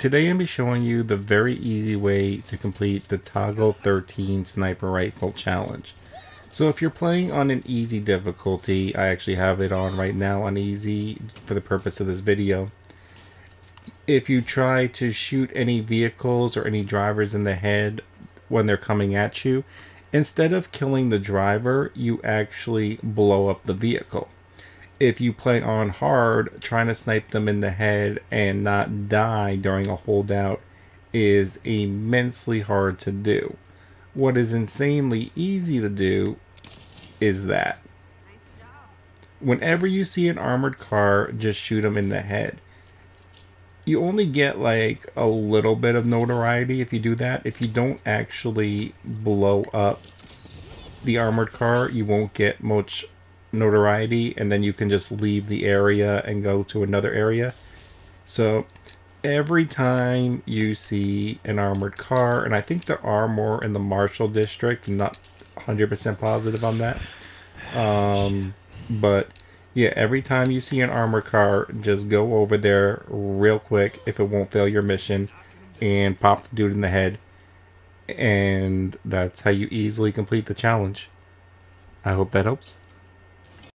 Today I'm going to be showing you the very easy way to complete the Togo 13 Sniper Rifle Challenge. So if you're playing on an easy difficulty, I actually have it on right now on easy for the purpose of this video. If you try to shoot any vehicles or any drivers in the head when they're coming at you, instead of killing the driver, you actually blow up the vehicle if you play on hard, trying to snipe them in the head and not die during a holdout is immensely hard to do. What is insanely easy to do is that. Whenever you see an armored car, just shoot them in the head. You only get like a little bit of notoriety if you do that. If you don't actually blow up the armored car, you won't get much notoriety and then you can just leave the area and go to another area. So every time you see an armored car, and I think there are more in the Marshall district, I'm not 100% positive on that. Um, but yeah, every time you see an armored car, just go over there real quick if it won't fail your mission and pop the dude in the head. And that's how you easily complete the challenge. I hope that helps.